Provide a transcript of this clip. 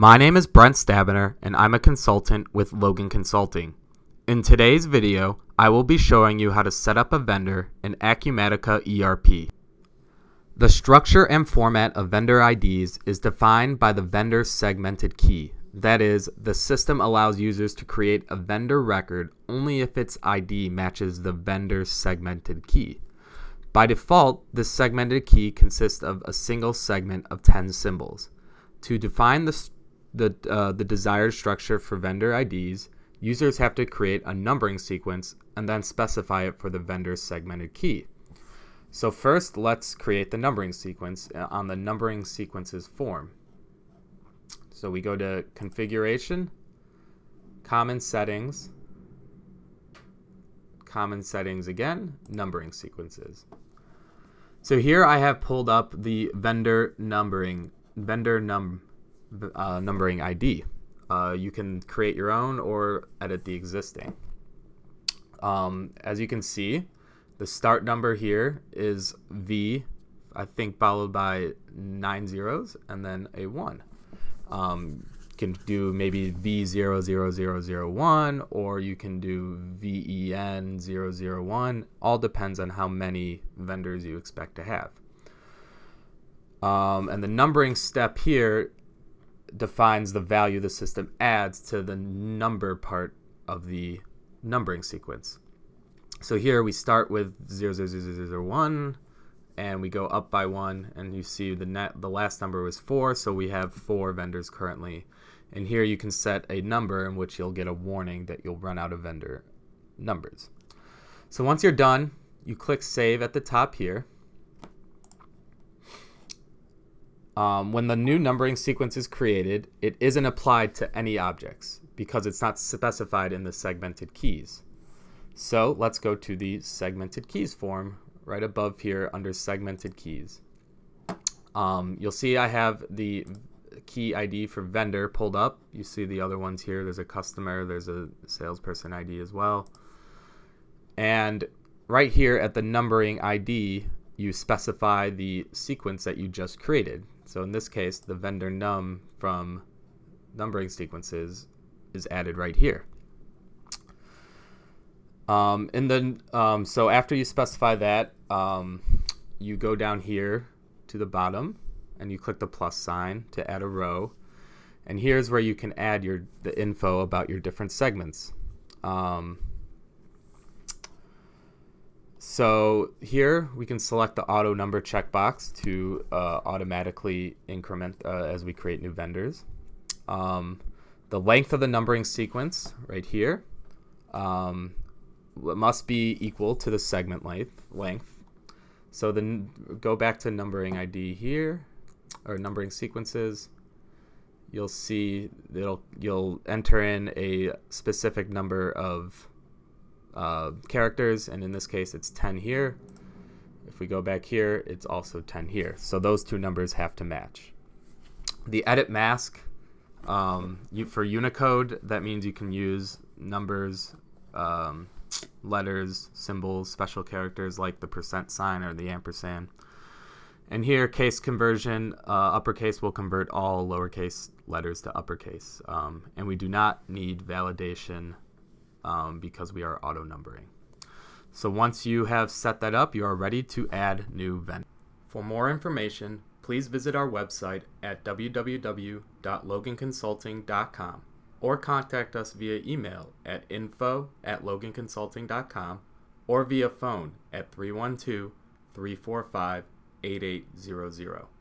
My name is Brent Stabiner and I'm a consultant with Logan Consulting. In today's video, I will be showing you how to set up a vendor in Acumatica ERP. The structure and format of vendor IDs is defined by the vendor segmented key. That is, the system allows users to create a vendor record only if its ID matches the vendor segmented key. By default, this segmented key consists of a single segment of 10 symbols. To define the, the, uh, the desired structure for vendor IDs, users have to create a numbering sequence and then specify it for the vendor segmented key. So first, let's create the numbering sequence uh, on the numbering sequences form. So we go to configuration, common settings, common settings again, numbering sequences. So here I have pulled up the vendor numbering vendor num uh, numbering ID. Uh, you can create your own or edit the existing. Um, as you can see, the start number here is V, I think followed by nine zeros and then a one. Um, can do maybe V00001 or you can do VEN001. All depends on how many vendors you expect to have. Um, and the numbering step here defines the value the system adds to the number part of the numbering sequence. So here we start with 0 0 0 0 00001 and we go up by one and you see the net the last number was four so we have four vendors currently. And here you can set a number in which you'll get a warning that you'll run out of vendor numbers. So once you're done you click save at the top here um, when the new numbering sequence is created it isn't applied to any objects because it's not specified in the segmented keys so let's go to the segmented keys form right above here under segmented keys. Um, you'll see I have the key ID for vendor pulled up. You see the other ones here. There's a customer, there's a salesperson ID as well. And right here at the numbering ID, you specify the sequence that you just created. So in this case, the vendor num from numbering sequences is added right here. Um, and then, um, so after you specify that, um, you go down here to the bottom and you click the plus sign to add a row. And here's where you can add your the info about your different segments. Um, so here we can select the auto number checkbox to uh, automatically increment uh, as we create new vendors. Um, the length of the numbering sequence right here. Um, must be equal to the segment length. length. So then go back to numbering ID here, or numbering sequences. You'll see it'll you'll enter in a specific number of uh, characters, and in this case it's 10 here. If we go back here, it's also 10 here. So those two numbers have to match. The edit mask um, you, for Unicode, that means you can use numbers um, letters, symbols, special characters like the percent sign or the ampersand. And here, case conversion, uh, uppercase will convert all lowercase letters to uppercase. Um, and we do not need validation um, because we are auto numbering. So once you have set that up, you are ready to add new vendors. For more information, please visit our website at www.loganconsulting.com or contact us via email at info at loganconsulting.com or via phone at 312 345 8800.